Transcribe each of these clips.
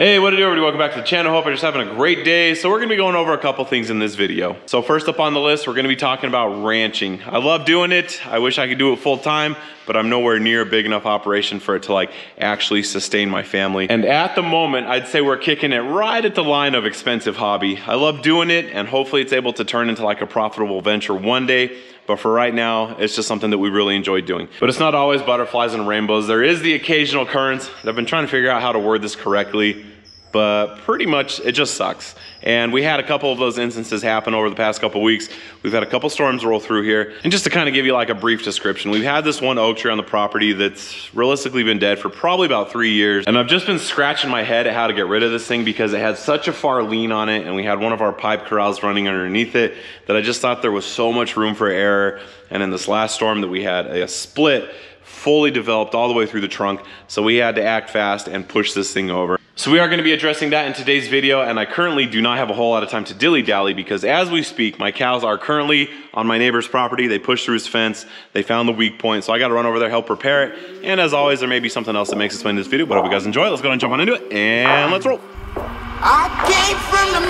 Hey, what it do everybody? Welcome back to the channel. Hope you're just having a great day. So we're gonna be going over a couple things in this video. So first up on the list, we're gonna be talking about ranching. I love doing it. I wish I could do it full time, but I'm nowhere near a big enough operation for it to like actually sustain my family. And at the moment, I'd say we're kicking it right at the line of expensive hobby. I love doing it and hopefully it's able to turn into like a profitable venture one day. But for right now, it's just something that we really enjoy doing. But it's not always butterflies and rainbows. There is the occasional occurrence. I've been trying to figure out how to word this correctly but pretty much it just sucks. And we had a couple of those instances happen over the past couple weeks. We've had a couple storms roll through here. And just to kind of give you like a brief description, we've had this one oak tree on the property that's realistically been dead for probably about three years. And I've just been scratching my head at how to get rid of this thing because it had such a far lean on it and we had one of our pipe corrals running underneath it that I just thought there was so much room for error. And in this last storm that we had, a split fully developed all the way through the trunk. So we had to act fast and push this thing over. So we are gonna be addressing that in today's video and I currently do not have a whole lot of time to dilly-dally because as we speak, my cows are currently on my neighbor's property. They pushed through his fence, they found the weak point, so I gotta run over there, help repair it. And as always, there may be something else that makes its way this video, but I hope you guys enjoy. Let's go and jump on into it and let's roll. I came from the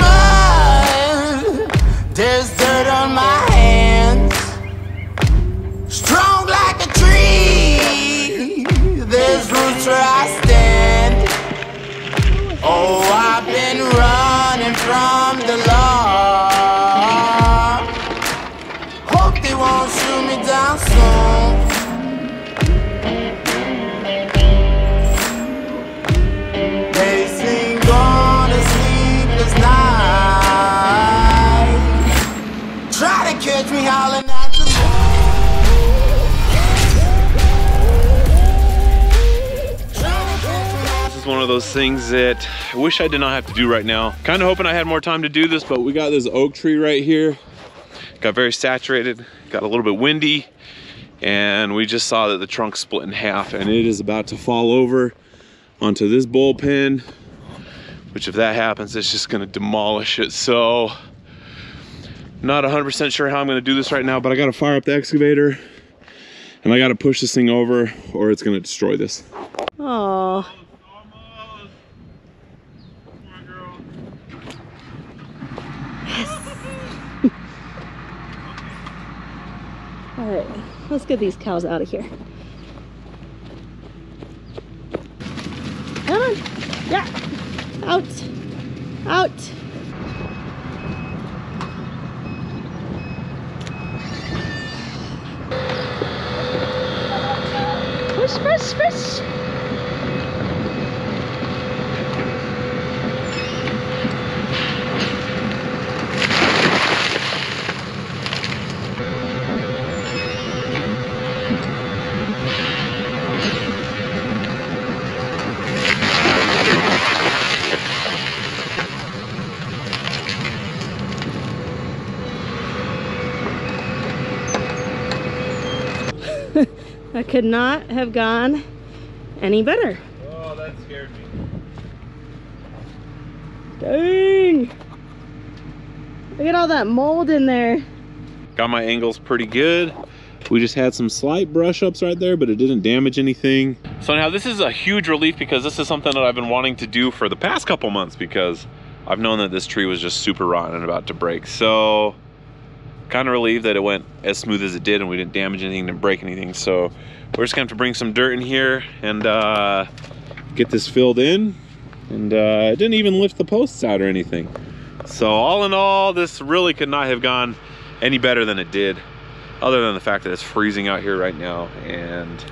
mud, there's dirt on my hands. Strong like a tree, there's roots where I stand. Oh, I've been running from the law. Hope they won't shoot me down soon. One of those things that I wish I did not have to do right now. Kind of hoping I had more time to do this, but we got this oak tree right here. Got very saturated, got a little bit windy, and we just saw that the trunk split in half and it is about to fall over onto this bullpen, which if that happens, it's just gonna demolish it. So, not 100% sure how I'm gonna do this right now, but I gotta fire up the excavator and I gotta push this thing over or it's gonna destroy this. Oh, all right. Let's get these cows out of here. Come on. Yeah. Out. Out. Push, push, push. That could not have gone any better. Oh, that scared me. Dang. Look at all that mold in there. Got my angles pretty good. We just had some slight brush ups right there, but it didn't damage anything. So now this is a huge relief because this is something that I've been wanting to do for the past couple months because I've known that this tree was just super rotten and about to break. So kind of relieved that it went as smooth as it did and we didn't damage anything, didn't break anything. So we're just gonna have to bring some dirt in here and uh, get this filled in. And uh, it didn't even lift the posts out or anything. So all in all, this really could not have gone any better than it did, other than the fact that it's freezing out here right now and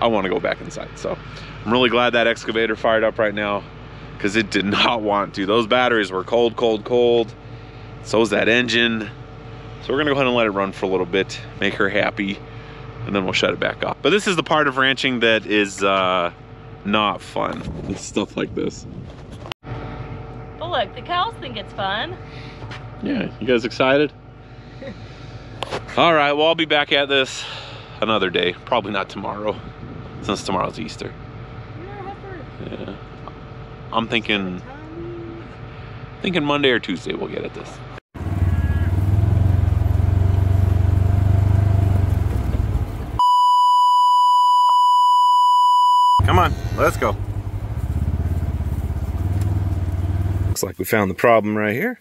I wanna go back inside. So I'm really glad that excavator fired up right now because it did not want to. Those batteries were cold, cold, cold. So is that engine. So we're gonna go ahead and let it run for a little bit, make her happy, and then we'll shut it back off. But this is the part of ranching that is uh, not fun. It's stuff like this. But look, the cows think it's fun. Yeah, you guys excited? All right, well, I'll be back at this another day. Probably not tomorrow, since tomorrow's Easter. Yeah. I'm thinking, thinking Monday or Tuesday we'll get at this. Let's go. Looks like we found the problem right here.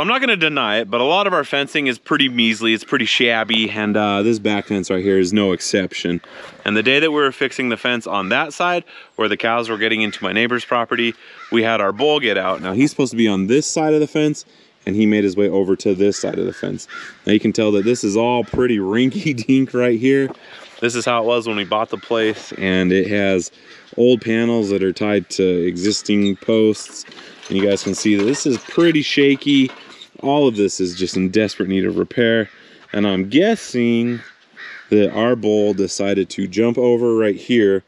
I'm not gonna deny it, but a lot of our fencing is pretty measly, it's pretty shabby, and uh, this back fence right here is no exception. And the day that we were fixing the fence on that side, where the cows were getting into my neighbor's property, we had our bull get out. Now he's supposed to be on this side of the fence, and he made his way over to this side of the fence. Now you can tell that this is all pretty rinky dink right here. This is how it was when we bought the place, and it has old panels that are tied to existing posts and you guys can see that this is pretty shaky. All of this is just in desperate need of repair. And I'm guessing that our bull decided to jump over right here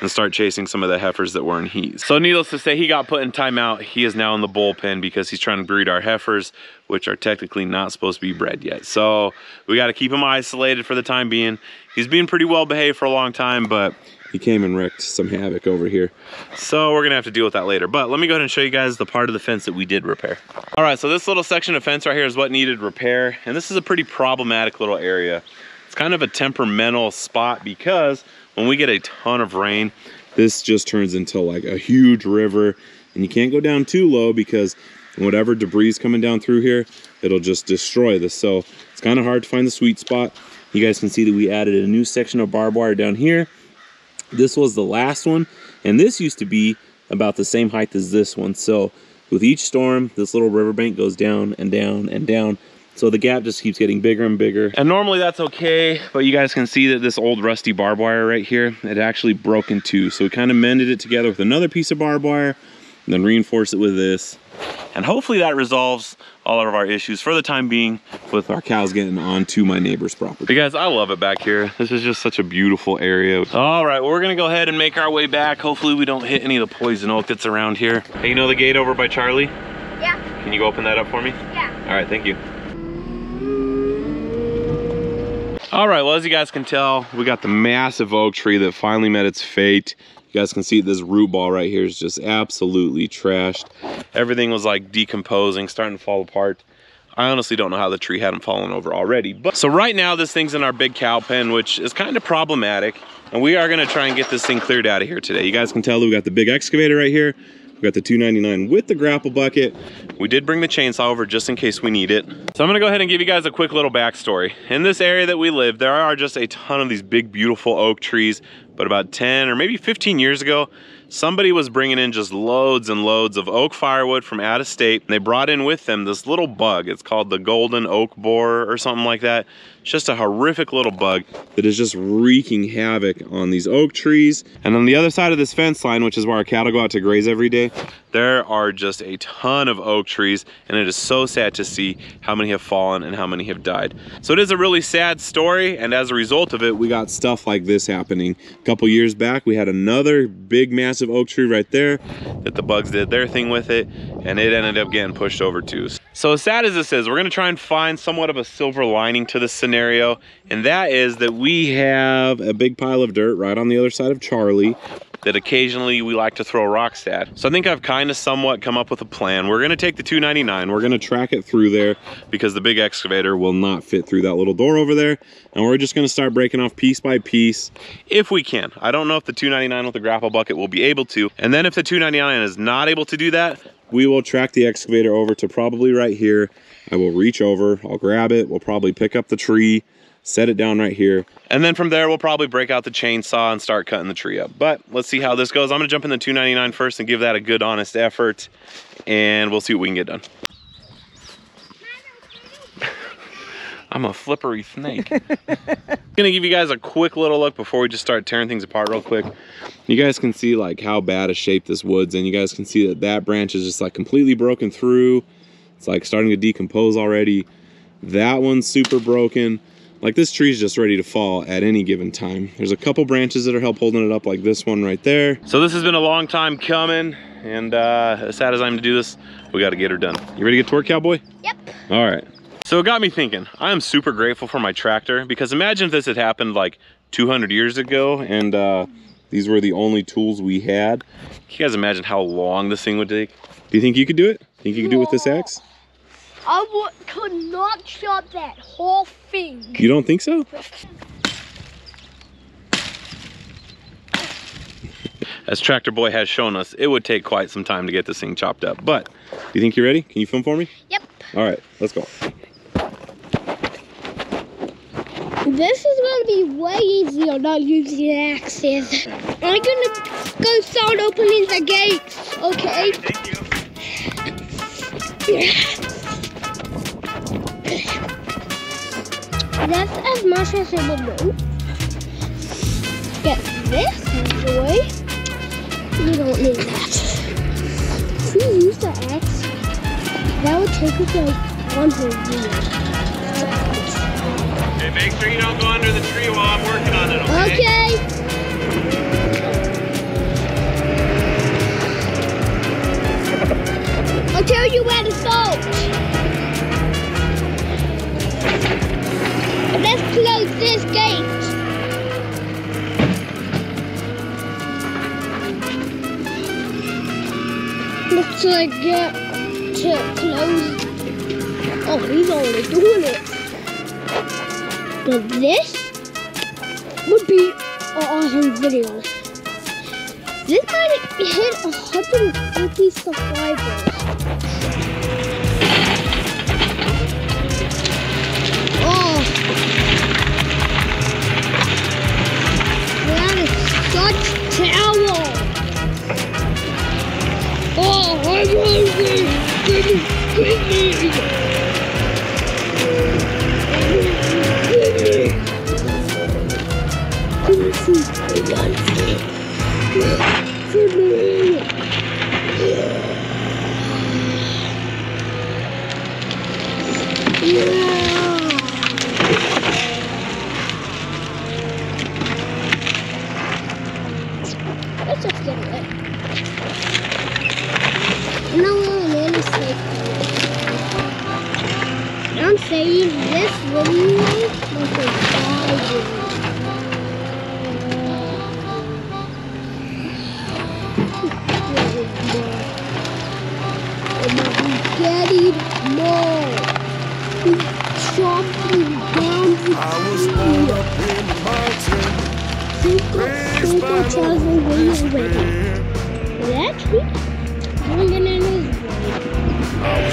and start chasing some of the heifers that were in heat. So needless to say, he got put in timeout. He is now in the bullpen because he's trying to breed our heifers, which are technically not supposed to be bred yet. So we got to keep him isolated for the time being. He's been pretty well behaved for a long time, but he came and wrecked some havoc over here. So we're gonna have to deal with that later. But let me go ahead and show you guys the part of the fence that we did repair. All right, so this little section of fence right here is what needed repair. And this is a pretty problematic little area. It's kind of a temperamental spot because when we get a ton of rain, this just turns into like a huge river and you can't go down too low because whatever debris is coming down through here, it'll just destroy this. So it's kind of hard to find the sweet spot. You guys can see that we added a new section of barbed wire down here this was the last one, and this used to be about the same height as this one. So with each storm, this little riverbank goes down and down and down. So the gap just keeps getting bigger and bigger. And normally that's okay, but you guys can see that this old rusty barbed wire right here, it actually broke in two. So we kind of mended it together with another piece of barbed wire, and then reinforce it with this. And hopefully that resolves all of our issues for the time being with our cows getting onto my neighbor's property. But guys, I love it back here. This is just such a beautiful area. All right, well, we're gonna go ahead and make our way back. Hopefully we don't hit any of the poison oak that's around here. Hey, you know the gate over by Charlie? Yeah. Can you go open that up for me? Yeah. All right, thank you. All right, well, as you guys can tell, we got the massive oak tree that finally met its fate. You guys can see this root ball right here is just absolutely trashed. Everything was like decomposing, starting to fall apart. I honestly don't know how the tree hadn't fallen over already. But so right now this thing's in our big cow pen, which is kind of problematic. And we are gonna try and get this thing cleared out of here today. You guys can tell that we got the big excavator right here. We got the 299 with the grapple bucket. We did bring the chainsaw over just in case we need it. So I'm gonna go ahead and give you guys a quick little backstory. In this area that we live, there are just a ton of these big, beautiful oak trees but about 10 or maybe 15 years ago, somebody was bringing in just loads and loads of oak firewood from out of state. And they brought in with them this little bug. It's called the golden oak borer or something like that. It's just a horrific little bug that is just wreaking havoc on these oak trees. And on the other side of this fence line, which is where our cattle go out to graze every day, there are just a ton of oak trees. And it is so sad to see how many have fallen and how many have died. So it is a really sad story. And as a result of it, we got stuff like this happening. A couple years back, we had another big, massive oak tree right there that the bugs did their thing with it. And it ended up getting pushed over too. So as sad as this is, we're gonna try and find somewhat of a silver lining to this scenario, and that is that we have a big pile of dirt right on the other side of Charlie that occasionally we like to throw rocks at. So I think I've kind of somewhat come up with a plan. We're gonna take the 299, we're gonna track it through there because the big excavator will not fit through that little door over there. And we're just gonna start breaking off piece by piece if we can. I don't know if the 299 with the grapple bucket will be able to. And then if the 299 is not able to do that, we will track the excavator over to probably right here. I will reach over, I'll grab it, we'll probably pick up the tree, set it down right here. And then from there, we'll probably break out the chainsaw and start cutting the tree up. But let's see how this goes. I'm gonna jump in the 299 first and give that a good honest effort and we'll see what we can get done. I'm a flippery snake. gonna give you guys a quick little look before we just start tearing things apart real quick. You guys can see like how bad a shape this wood's in. You guys can see that that branch is just like completely broken through. It's like starting to decompose already. That one's super broken. Like this tree's just ready to fall at any given time. There's a couple branches that are help holding it up like this one right there. So this has been a long time coming and uh, as sad as I'm to do this, we gotta get her done. You ready to get to work, cowboy? Yep. All right. So it got me thinking, I am super grateful for my tractor because imagine if this had happened like 200 years ago and uh, these were the only tools we had. Can you guys imagine how long this thing would take? Do you think you could do it? Think you could do it with this axe? I could not chop that whole thing. You don't think so? As Tractor Boy has shown us, it would take quite some time to get this thing chopped up. But, do you think you're ready? Can you film for me? Yep. All right, let's go. This is gonna be way easier not using axes. I'm gonna go start opening the gates, okay? Thank you. That's as much as it will do. Get this way. We don't need that. If we use the axe, that would take us like one whole year. Okay, make sure you don't go under the tree while I'm working on it, okay? Okay. I'll tell you where to start. Let's close this gate. Let's uh, get to close. Oh, he's already doing it. But this would be an awesome video. This might hit 150 subscribers. Oh. That is such power. Oh, I'm hungry. Give me, give me. I'm saying. This video was a no way west already. wind. That tree? Moving in his way.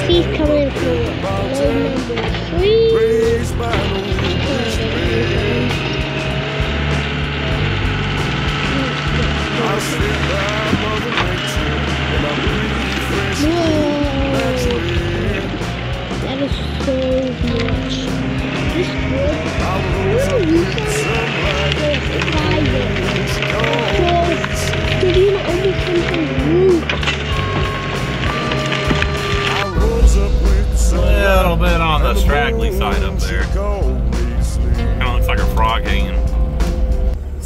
He's coming for load number three. Raised by no west wind. I sit by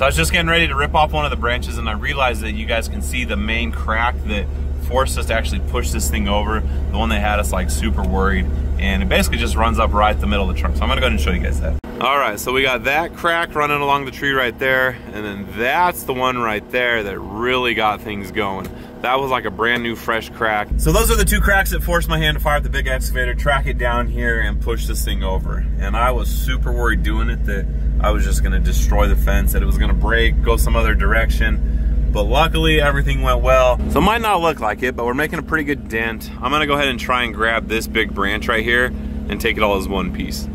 I was just getting ready to rip off one of the branches and I realized that you guys can see the main crack that forced us to actually push this thing over. The one that had us like super worried. And it basically just runs up right the middle of the trunk. So I'm gonna go ahead and show you guys that. All right, so we got that crack running along the tree right there. And then that's the one right there that really got things going. That was like a brand new fresh crack. So those are the two cracks that forced my hand to fire up the big excavator, track it down here and push this thing over. And I was super worried doing it that I was just gonna destroy the fence, that it was gonna break, go some other direction. But luckily everything went well. So it might not look like it, but we're making a pretty good dent. I'm gonna go ahead and try and grab this big branch right here and take it all as one piece.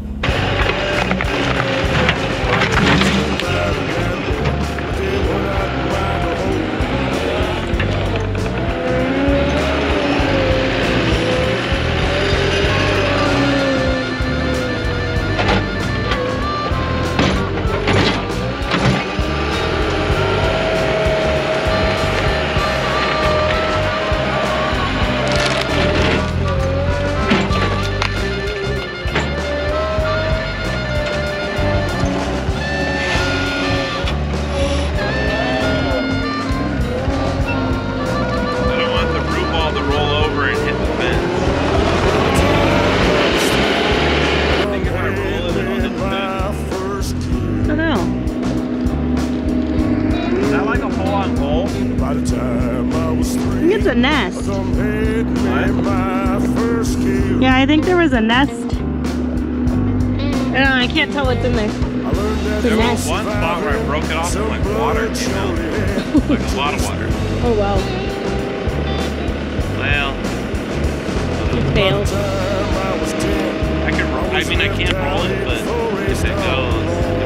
nest. Uh, I can't tell what's in there. It's there was one spot where I broke it off and like water came out. like a lot of water. Oh wow. Well. You failed. I can I mean I can't roll it, but if it goes.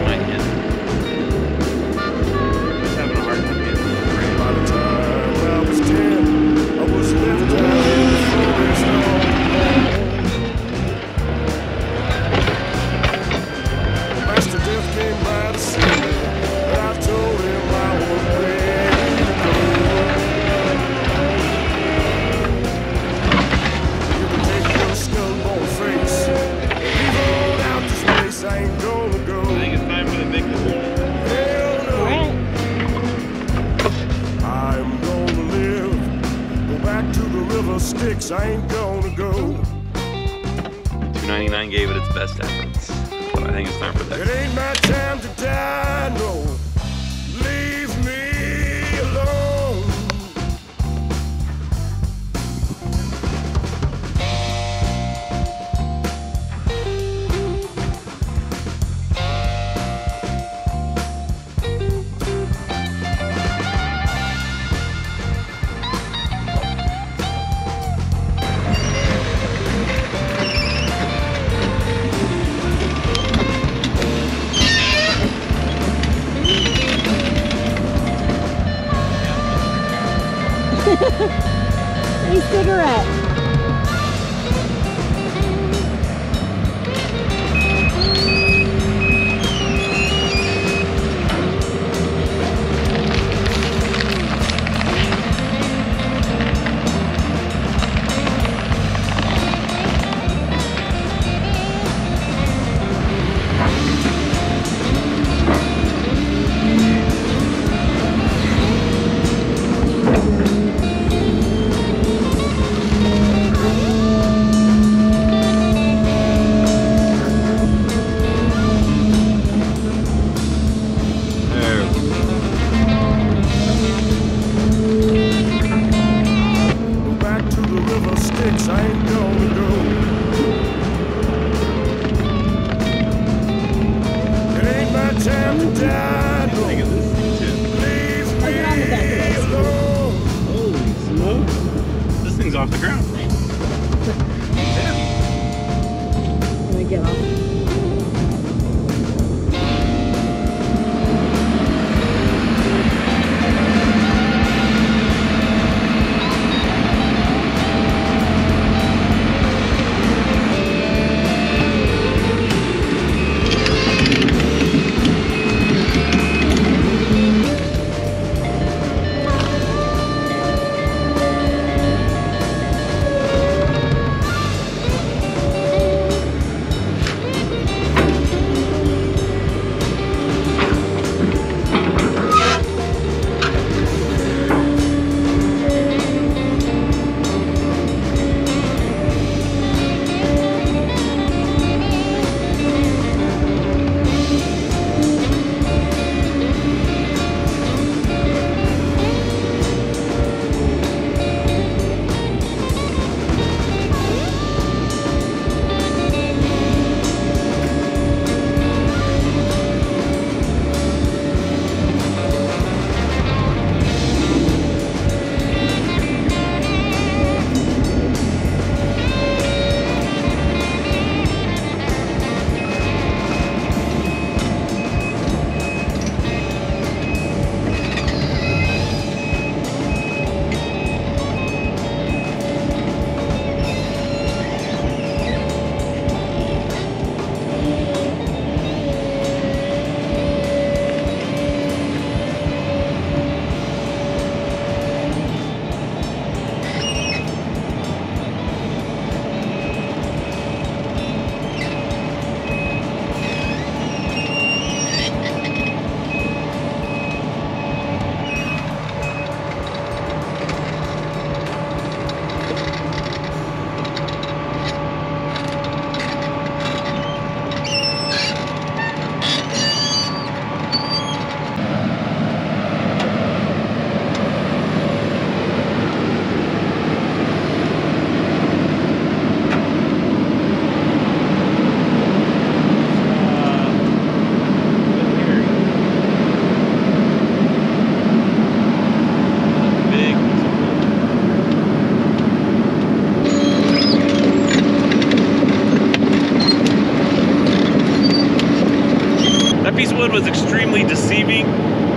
Wood was extremely deceiving.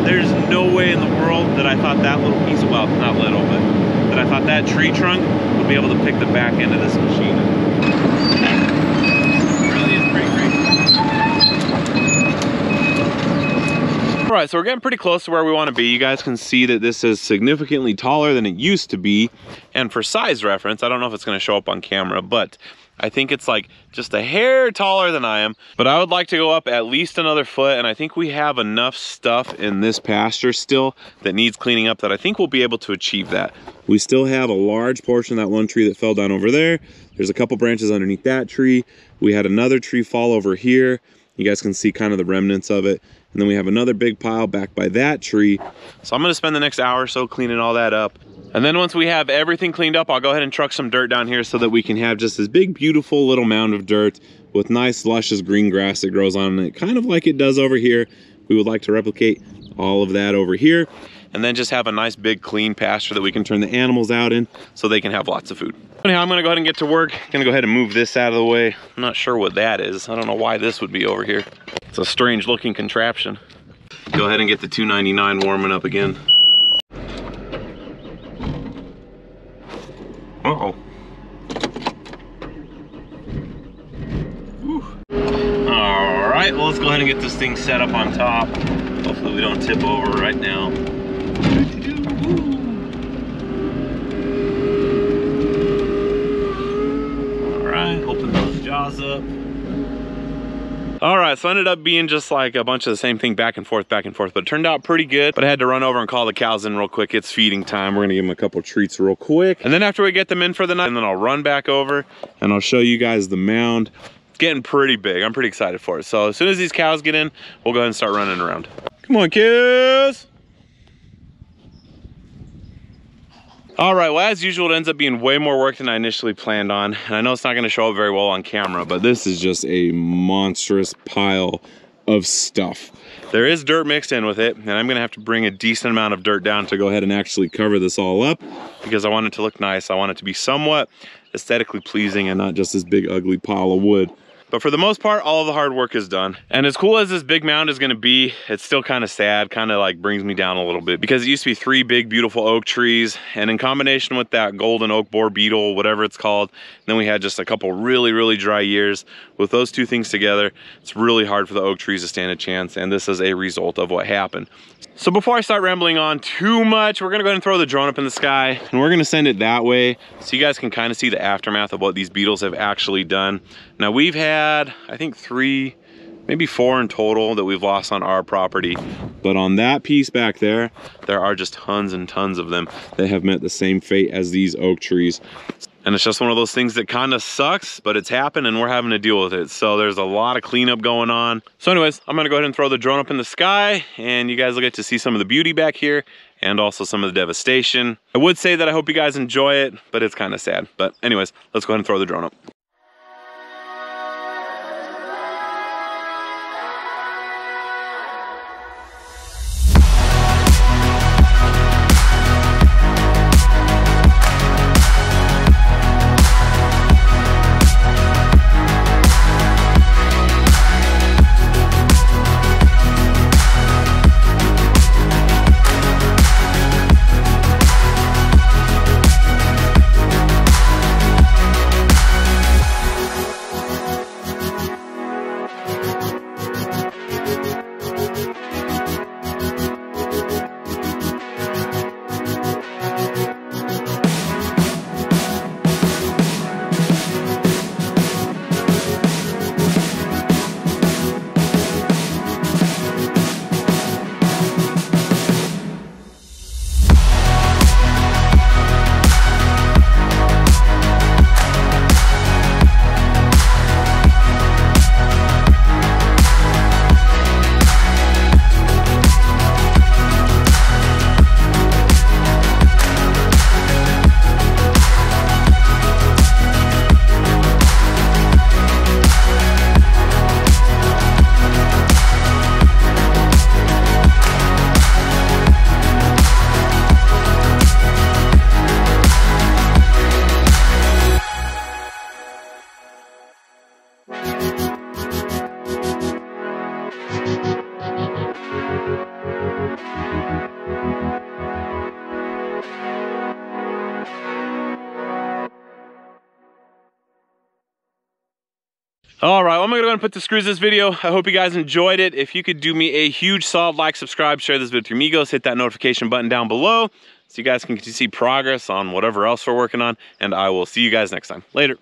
There's no way in the world that I thought that little piece of, well, not little, but that I thought that tree trunk would be able to pick the back end of this machine. All right, so we're getting pretty close to where we want to be. You guys can see that this is significantly taller than it used to be. And for size reference, I don't know if it's going to show up on camera, but I think it's like just a hair taller than I am, but I would like to go up at least another foot. And I think we have enough stuff in this pasture still that needs cleaning up that I think we'll be able to achieve that. We still have a large portion of that one tree that fell down over there. There's a couple branches underneath that tree. We had another tree fall over here. You guys can see kind of the remnants of it. And then we have another big pile back by that tree. So I'm gonna spend the next hour or so cleaning all that up. And then once we have everything cleaned up, I'll go ahead and truck some dirt down here so that we can have just this big, beautiful little mound of dirt with nice, luscious green grass that grows on it, kind of like it does over here. We would like to replicate all of that over here and then just have a nice big clean pasture that we can turn the animals out in so they can have lots of food. Anyhow, I'm gonna go ahead and get to work. Gonna go ahead and move this out of the way. I'm not sure what that is. I don't know why this would be over here. It's a strange looking contraption. Go ahead and get the 299 warming up again. Uh-oh. All right, well, let's go ahead and get this thing set up on top. Hopefully we don't tip over right now. All right, open those jaws up. All right, so ended up being just like a bunch of the same thing back and forth, back and forth, but it turned out pretty good. But I had to run over and call the cows in real quick. It's feeding time. We're gonna give them a couple treats real quick. And then after we get them in for the night, and then I'll run back over and I'll show you guys the mound. It's getting pretty big. I'm pretty excited for it. So as soon as these cows get in, we'll go ahead and start running around. Come on, kids. All right, well, as usual, it ends up being way more work than I initially planned on. And I know it's not gonna show up very well on camera, but this is just a monstrous pile of stuff. There is dirt mixed in with it, and I'm gonna have to bring a decent amount of dirt down to go ahead and actually cover this all up because I want it to look nice. I want it to be somewhat aesthetically pleasing and not just this big ugly pile of wood. But for the most part, all the hard work is done. And as cool as this big mound is gonna be, it's still kind of sad, kind of like brings me down a little bit because it used to be three big, beautiful oak trees. And in combination with that golden oak borer beetle, whatever it's called, then we had just a couple really, really dry years. With those two things together, it's really hard for the oak trees to stand a chance. And this is a result of what happened. So before I start rambling on too much, we're gonna go ahead and throw the drone up in the sky and we're gonna send it that way so you guys can kind of see the aftermath of what these beetles have actually done. Now we've had, I think three, maybe four in total that we've lost on our property. But on that piece back there, there are just tons and tons of them that have met the same fate as these oak trees. And it's just one of those things that kind of sucks, but it's happened and we're having to deal with it. So there's a lot of cleanup going on. So anyways, I'm gonna go ahead and throw the drone up in the sky and you guys will get to see some of the beauty back here and also some of the devastation. I would say that I hope you guys enjoy it, but it's kind of sad. But anyways, let's go ahead and throw the drone up. All right, well, I'm gonna go and put the screws in this video. I hope you guys enjoyed it. If you could do me a huge solid like, subscribe, share this video with your amigos, hit that notification button down below so you guys can see progress on whatever else we're working on. And I will see you guys next time. Later.